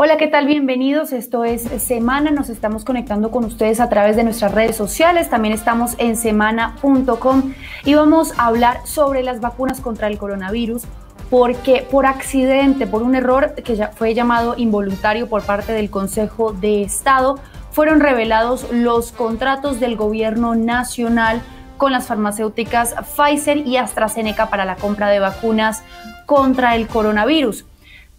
Hola, ¿qué tal? Bienvenidos. Esto es Semana. Nos estamos conectando con ustedes a través de nuestras redes sociales. También estamos en semana.com y vamos a hablar sobre las vacunas contra el coronavirus porque por accidente, por un error que ya fue llamado involuntario por parte del Consejo de Estado, fueron revelados los contratos del gobierno nacional con las farmacéuticas Pfizer y AstraZeneca para la compra de vacunas contra el coronavirus.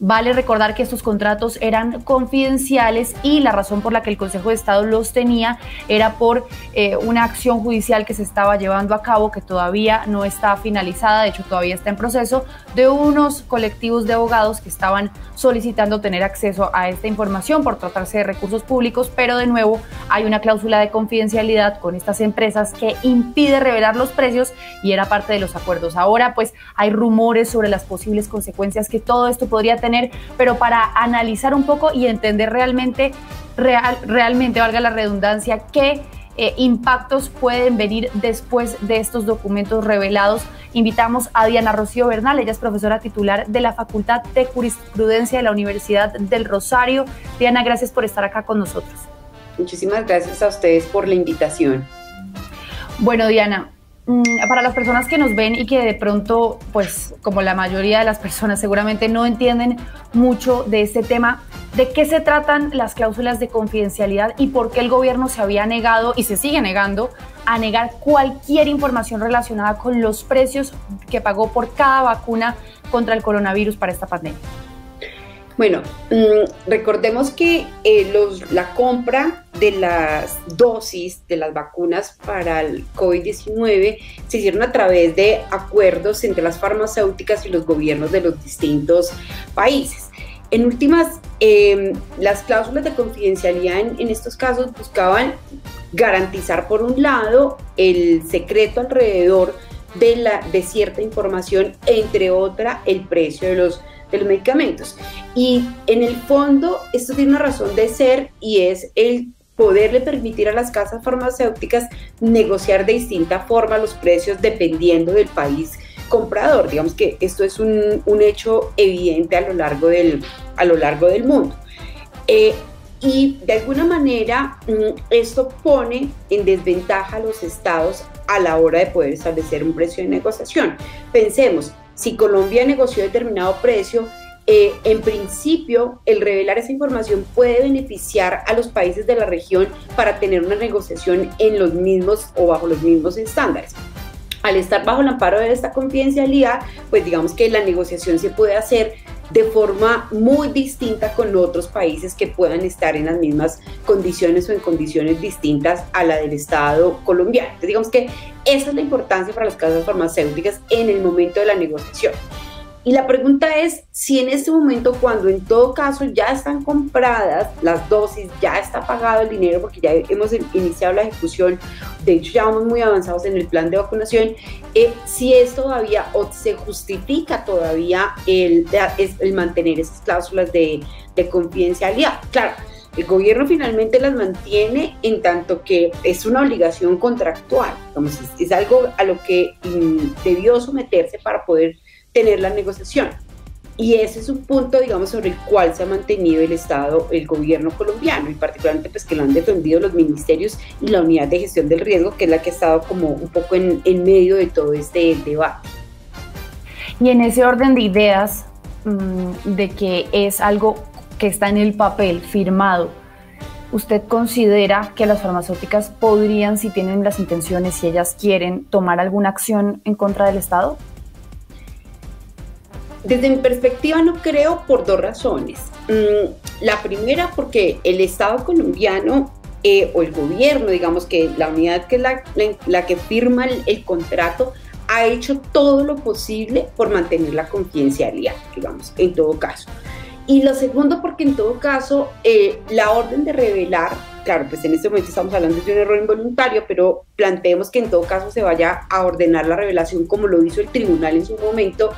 Vale recordar que estos contratos eran confidenciales y la razón por la que el Consejo de Estado los tenía era por eh, una acción judicial que se estaba llevando a cabo, que todavía no está finalizada, de hecho todavía está en proceso, de unos colectivos de abogados que estaban solicitando tener acceso a esta información por tratarse de recursos públicos, pero de nuevo hay una cláusula de confidencialidad con estas empresas que impide revelar los precios y era parte de los acuerdos. Ahora pues hay rumores sobre las posibles consecuencias que todo esto podría tener pero para analizar un poco y entender realmente, real, realmente, valga la redundancia, qué eh, impactos pueden venir después de estos documentos revelados. Invitamos a Diana Rocío Bernal, ella es profesora titular de la Facultad de Jurisprudencia de la Universidad del Rosario. Diana, gracias por estar acá con nosotros. Muchísimas gracias a ustedes por la invitación. Bueno, Diana, Mm, para las personas que nos ven y que de pronto, pues como la mayoría de las personas seguramente no entienden mucho de este tema, ¿de qué se tratan las cláusulas de confidencialidad y por qué el gobierno se había negado y se sigue negando a negar cualquier información relacionada con los precios que pagó por cada vacuna contra el coronavirus para esta pandemia? Bueno, mm, recordemos que eh, la compra de las dosis de las vacunas para el COVID-19 se hicieron a través de acuerdos entre las farmacéuticas y los gobiernos de los distintos países. En últimas, em, las cláusulas de confidencialidad en, estos casos buscaban garantizar, por un lado, el secreto alrededor de, la, de cierta información, entre otra, el precio de los de los medicamentos. Y en el fondo, esto tiene una razón de ser y es el poderle permitir a las casas farmacéuticas negociar de distinta forma los precios dependiendo del país comprador. Digamos que esto es un, hecho evidente a lo largo del, a lo largo del mundo. Eh, y de alguna manera mm, esto pone en desventaja a los estados a la hora de poder establecer un precio de negociación. Pensemos, si Colombia negoció determinado precio, eh, en principio el revelar esa información puede beneficiar a los países de la región para tener una negociación en los mismos o bajo los mismos estándares. Al estar bajo el amparo de esta confidencialidad, pues digamos que la negociación se puede hacer de forma muy distinta con otros países que puedan estar en las mismas condiciones o en condiciones distintas a la del Estado colombiano. Entonces, digamos que esa es la importancia para las casas farmacéuticas en el momento de la negociación. Y la pregunta es si en este momento, cuando en todo caso ya están compradas las dosis, ya está pagado el dinero, porque ya hemos iniciado la ejecución, de hecho ya vamos muy avanzados en el plan de vacunación, eh, si es todavía o se justifica todavía el, el mantener esas cláusulas de, de confidencialidad. Claro, el gobierno finalmente las mantiene en tanto que es una obligación contractual, es, algo a lo que mm, debió someterse para poder tener la negociación. Y ese es un punto, digamos, sobre el cual se ha mantenido el Estado, el gobierno colombiano, y particularmente pues que lo han defendido los ministerios y la unidad de gestión del riesgo, que es la que ha estado como un poco en, en medio de todo este debate. Y en ese orden de ideas, mm, de que es algo que está en el papel, firmado, ¿usted considera que las farmacéuticas podrían, si tienen las intenciones, si ellas quieren, tomar alguna acción en contra del Estado? Desde mi perspectiva no creo por dos razones. Mm, la primera porque el Estado colombiano eh, o el gobierno, digamos que la unidad que es la, que firma el, contrato, ha hecho todo lo posible por mantener la confidencialidad, digamos, en todo caso. Y lo segundo, porque en todo caso, eh, la orden de revelar, claro, pues en este momento estamos hablando de un error involuntario, pero planteemos que en todo caso se vaya a ordenar la revelación como lo hizo el tribunal en su momento,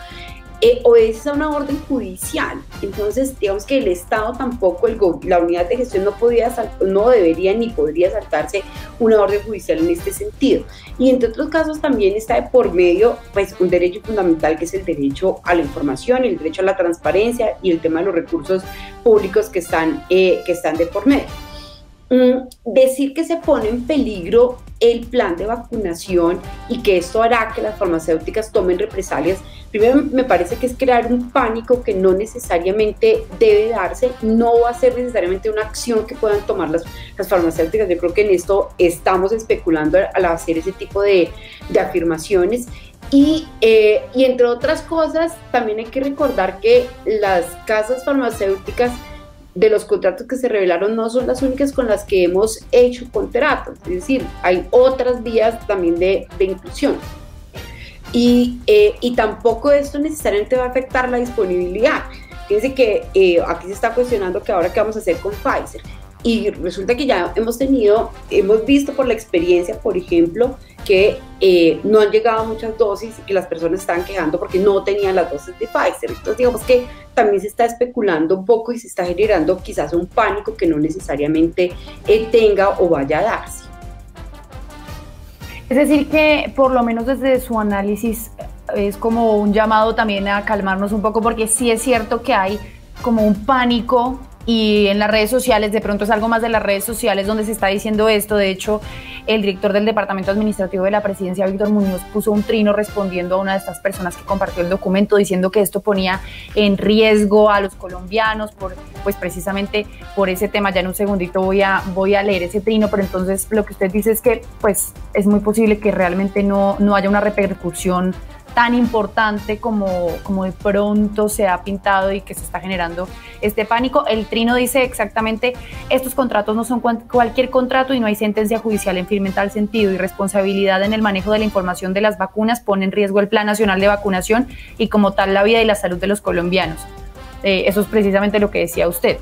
eh, obedece a una orden judicial. Entonces, digamos que el Estado tampoco, el, la unidad de gestión no, podía, no debería ni podría saltarse una orden judicial en este sentido. Y entre otros casos también está de por medio pues, un derecho fundamental que es el derecho a la información, el derecho a la transparencia y el tema de los recursos públicos que están, eh, que están de por medio. Mm, decir que se pone en peligro el plan de vacunación y que esto hará que las farmacéuticas tomen represalias, primero me parece que es crear un pánico que no necesariamente debe darse, no va a ser necesariamente una acción que puedan tomar las, las farmacéuticas. Yo creo que en esto estamos especulando al hacer ese tipo de, de afirmaciones. Y, eh, y entre otras cosas, también hay que recordar que las casas farmacéuticas de los contratos que se revelaron no son las únicas con las que hemos hecho contratos, es decir, hay otras vías también de, de inclusión. Y, eh, y, tampoco esto necesariamente va a afectar la disponibilidad. Fíjense que eh, aquí se está cuestionando que ahora qué vamos a hacer con Pfizer y resulta que ya hemos tenido, hemos visto por la experiencia, por ejemplo, que eh, no han llegado muchas dosis y que las personas están quejando porque no tenían las dosis de Pfizer. Entonces digamos que también se está especulando un poco y se está generando quizás un pánico que no necesariamente tenga o vaya a darse. Es decir, que por lo menos desde su análisis es como un llamado también a calmarnos un poco porque sí es cierto que hay como un pánico y en las redes sociales, de pronto es algo más de las redes sociales donde se está diciendo esto. De hecho, el director del Departamento Administrativo de la Presidencia, Víctor Muñoz, puso un trino respondiendo a una de estas personas que compartió el documento diciendo que esto ponía en riesgo a los colombianos por, pues precisamente por ese tema. Ya en un segundito voy a, voy a leer ese trino, pero entonces lo que usted dice es que pues es muy posible que realmente no, no haya una repercusión tan importante como, como de pronto se ha pintado y que se está generando este pánico. El Trino dice exactamente, estos contratos no son cualquier contrato y no hay sentencia judicial en firme en tal sentido y responsabilidad en el manejo de la información de las vacunas pone en riesgo el Plan Nacional de Vacunación y como tal la vida y la salud de los colombianos. Eh, eso es precisamente lo que decía usted.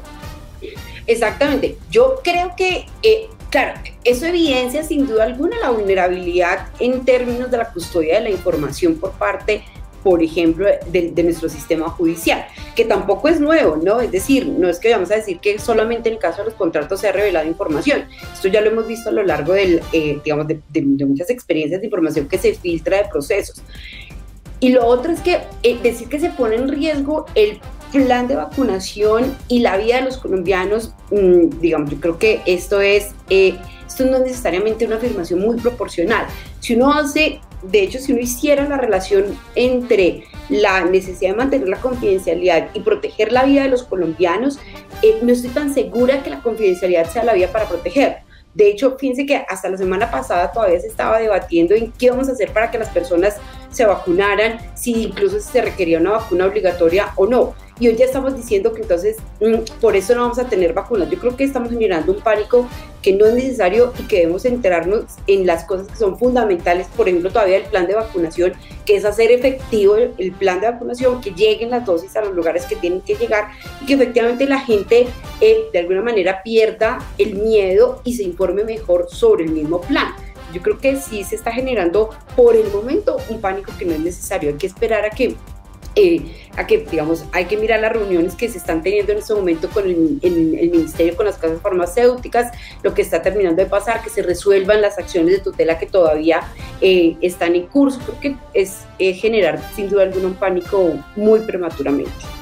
Exactamente. Yo creo que eh, Claro, eso evidencia sin duda alguna la vulnerabilidad en términos de la custodia de la información por parte, por ejemplo, de, nuestro sistema judicial, que tampoco es nuevo, ¿no? Es decir, no es que vamos a decir que solamente en el caso de los contratos se ha revelado información. Esto ya lo hemos visto a lo largo del, eh, digamos, de, muchas experiencias de información que se filtra de procesos. Y lo otro es que eh, decir que se pone en riesgo el plan de vacunación y la vida de los colombianos, mm, digamos, yo creo que esto es, eh, esto no es necesariamente una afirmación muy proporcional. Si uno hace, de hecho, si uno hiciera la relación entre la necesidad de mantener la confidencialidad y proteger la vida de los colombianos, eh, no estoy tan segura que la confidencialidad sea la vía para proteger. De hecho, fíjense que hasta la semana pasada todavía se estaba debatiendo en qué vamos a hacer para que las personas se vacunaran, si incluso se requería una vacuna obligatoria o no y hoy ya estamos diciendo que entonces mm, por eso no vamos a tener vacunas. Yo creo que estamos generando un pánico que no es necesario y que debemos enterarnos en las cosas que son fundamentales, por ejemplo, todavía el plan de vacunación, que es hacer efectivo el, plan de vacunación, que lleguen las dosis a los lugares que tienen que llegar y que efectivamente la gente eh, de alguna manera pierda el miedo y se informe mejor sobre el mismo plan. Yo creo que sí se está generando por el momento un pánico que no es necesario. Hay que esperar a que eh, a que, digamos, hay que mirar las reuniones que se están teniendo en este momento con el, ministerio, con las casas farmacéuticas, lo que está terminando de pasar, que se resuelvan las acciones de tutela que todavía eh, están en curso. Creo que es generar sin duda alguna un pánico muy prematuramente.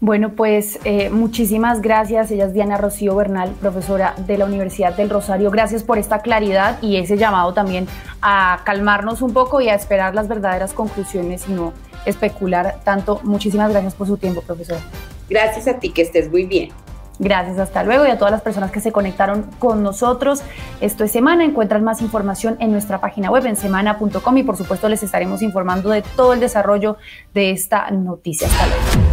Bueno, pues eh, muchísimas gracias. Ella es Diana Rocío Bernal, profesora de la Universidad del Rosario. Gracias por esta claridad y ese llamado también a calmarnos un poco y a esperar las verdaderas conclusiones y no especular tanto. Muchísimas gracias por su tiempo, profesora. Gracias a ti, que estés muy bien. Gracias, hasta luego y a todas las personas que se conectaron con nosotros. Esto es Semana, encuentran más información en nuestra página web en semana.com y por supuesto les estaremos informando de todo el desarrollo de esta noticia. Hasta luego.